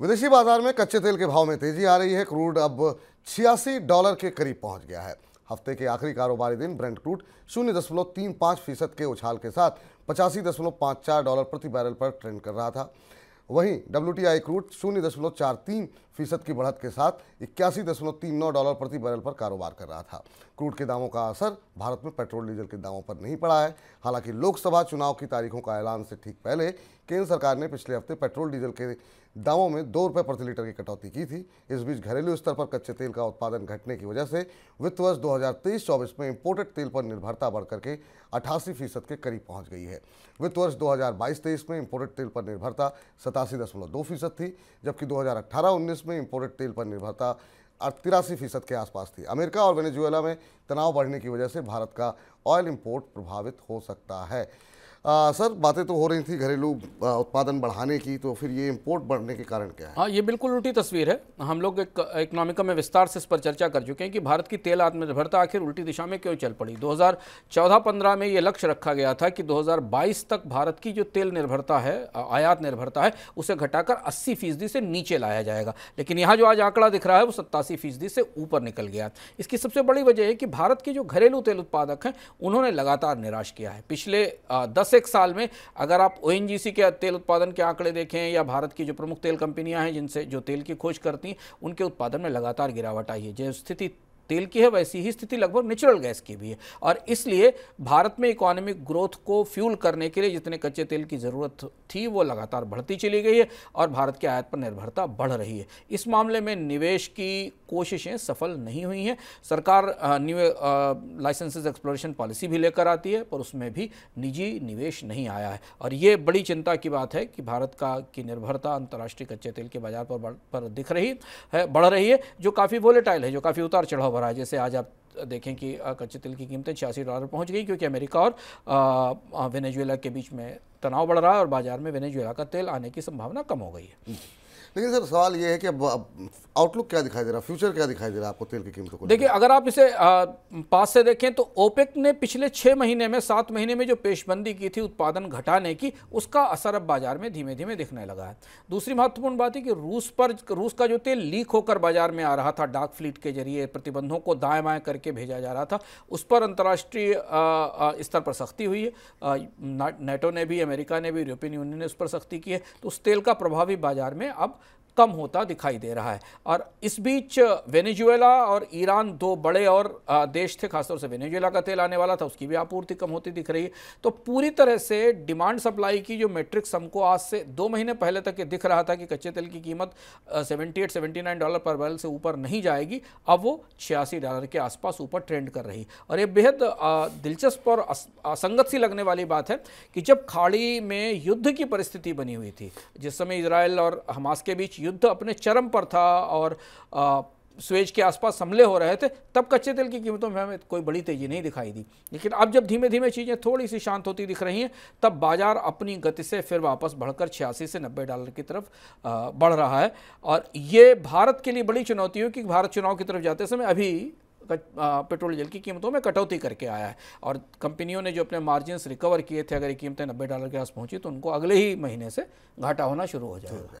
विदेशी बाज़ार में कच्चे तेल के भाव में तेज़ी आ रही है। क्रूड अब छियासी डॉलर के करीब पहुँच गया है। हफ़्ते के आखिरी कारोबारी दिन ब्रेंट क्रूड शून्य दशमलव तीन पाँच फ़ीसद के उछाल के साथ पचासी दशमलव पाँच चार डॉलर प्रति बैरल पर ट्रेंड कर रहा था। वहीं डब्ल्यू क्रूड शून्य दशमलव चार तीन फ़ीसद की बढ़त के साथ इक्यासी दशमलव तीन नौ डॉलर प्रति बैरल पर कारोबार कर रहा था। क्रूड के दामों का असर भारत में पेट्रोल, डीजल के दामों पर नहीं पड़ा है। हालाँकि लोकसभा चुनाव की तारीखों का ऐलान से ठीक पहले केंद्र सरकार ने पिछले हफ़्ते पेट्रोल, डीजल के दामों में दो रुपये प्रति लीटर की कटौती की थी। इस बीच घरेलू स्तर पर कच्चे तेल का उत्पादन घटने की वजह से वित्त वर्ष 2023-24 में इंपोर्टेड तेल पर निर्भरता बढ़कर के अठासी फ़ीसद के करीब पहुँच गई है। वित्त वर्ष 2022-23 में इंपोर्टेड तेल पर निर्भरता सतासी दशमलव दो फ़ीसद थी, जबकि 2018-19 में इंपोर्टेड तेल पर निर्भरता तिरासी फ़ीसद के आसपास थी। अमेरिका और वेनेजुएला में तनाव बढ़ने की वजह से भारत का ऑयल इम्पोर्ट प्रभावित हो सकता है। आ, सर बातें तो हो रही थी घरेलू उत्पादन बढ़ाने की तो फिर ये इम्पोर्ट बढ़ने के कारण क्या है? हाँ ये बिल्कुल उल्टी तस्वीर है। हम लोग एक इकोनॉमिका में विस्तार से इस पर चर्चा कर चुके हैं कि भारत की तेल आत्मनिर्भरता आखिर उल्टी दिशा में क्यों चल पड़ी? 2014-15 में ये लक्ष्य रखा गया था कि 2022 तक भारत की जो तेल निर्भरता है आयात निर्भरता है उसे घटाकर अस्सी फ़ीसदी से नीचे लाया जाएगा। लेकिन यहाँ जो आज आंकड़ा दिख रहा है वो सत्तासी फ़ीसदी से ऊपर निकल गया। इसकी सबसे बड़ी वजह है कि भारत के जो घरेलू तेल उत्पादक हैं उन्होंने लगातार निराश किया है। पिछले दस दस एक साल में अगर आप ओ के तेल उत्पादन के आंकड़े देखें या भारत की जो प्रमुख तेल कंपनियाँ हैं, जिनसे जो तेल की खोज करती हैं, उनके उत्पादन में लगातार गिरावट आई है। जो स्थिति तेल की है, वैसी ही स्थिति लगभग नेचुरल गैस की भी है। और इसलिए भारत में इकोनॉमिक ग्रोथ को फ्यूल करने के लिए जितने कच्चे तेल की ज़रूरत थी, वो लगातार बढ़ती चली गई है और भारत के आयात पर निर्भरता बढ़ रही है। इस मामले में निवेश की कोशिशें सफल नहीं हुई हैं। सरकार न्यू लाइसेंसेज एक्सप्लोरेशन पॉलिसी भी लेकर आती है, पर उसमें भी निजी निवेश नहीं आया है। और ये बड़ी चिंता की बात है कि भारत का, की निर्भरता अंतर्राष्ट्रीय कच्चे तेल के बाज़ार पर पर दिख रही है, बढ़ रही है, जो काफ़ी वोलेटाइल है, जो काफ़ी उतार चढ़ाव रहा आज जैसे आज आप देखें कि कच्चे तेल की कीमतें छियासी डॉलर पहुँच गई क्योंकि अमेरिका और वेनेजुएला के बीच में तनाव बढ़ रहा है और बाज़ार में वेनेजुएला का तेल आने की संभावना कम हो गई है। लेकिन सर सवाल ये है कि अब आउटलुक क्या दिखाई दे रहा है? फ्यूचर क्या दिखाई दे रहा है आपको तेल की कीमतों को देखिए अगर आप इसे पास से देखें तो ओपेक ने पिछले छः महीने में सात महीने में जो पेशबंदी की थी उत्पादन घटाने की उसका असर अब बाज़ार में धीमे धीमे दिखने लगा है। दूसरी महत्वपूर्ण बात है कि रूस पर रूस का जो तेल लीक होकर बाज़ार में आ रहा था डार्क फ्लीट के ज़रिए प्रतिबंधों को दाएँ बाएँ करके भेजा जा रहा था उस पर अंतर्राष्ट्रीय स्तर पर सख्ती हुई है। नेटो ने भी अमेरिका ने भी यूरोपियन यूनियन ने उस पर सख्ती की है। तो उस तेल का प्रभाव प्रभावी बाज़ार में अब कम होता दिखाई दे रहा है। और इस बीच वेनेजुएला और ईरान दो बड़े और देश थे, खासतौर से वेनेजुएला का तेल आने वाला था, उसकी भी आपूर्ति कम होती दिख रही है। तो पूरी तरह से डिमांड सप्लाई की जो मैट्रिक्स हमको आज से दो महीने पहले तक दिख रहा था कि कच्चे तेल की कीमत seventy eight, seventy nine dollar पर बैरल से ऊपर नहीं जाएगी, अब वो छियासी डॉलर के आसपास ऊपर ट्रेंड कर रही और ये बेहद दिलचस्प और असंगत सी लगने वाली बात है कि जब खाड़ी में युद्ध की परिस्थिति बनी हुई थी, जिस समय इसराइल और हमास के बीच युद्ध अपने चरम पर था और स्वेज के आसपास हमले हो रहे थे, तब कच्चे तेल की कीमतों में हमें कोई बड़ी तेज़ी नहीं दिखाई दी। लेकिन अब जब धीमे धीमे चीज़ें थोड़ी सी शांत होती दिख रही हैं, तब बाज़ार अपनी गति से फिर वापस बढ़कर छियासी से नब्बे डॉलर की तरफ़ बढ़ रहा है। और ये भारत के लिए बड़ी चुनौती है कि भारत चुनाव की तरफ़ जाते समय अभी पेट्रोल डीजल की कीमतों में कटौती करके आया है। और कंपनियों ने जो अपने मार्जिन रिकवर किए थे, अगर ये कीमतें नब्बे डॉलर के पास पहुँची तो उनको अगले ही महीने से घाटा होना शुरू हो जाएगा।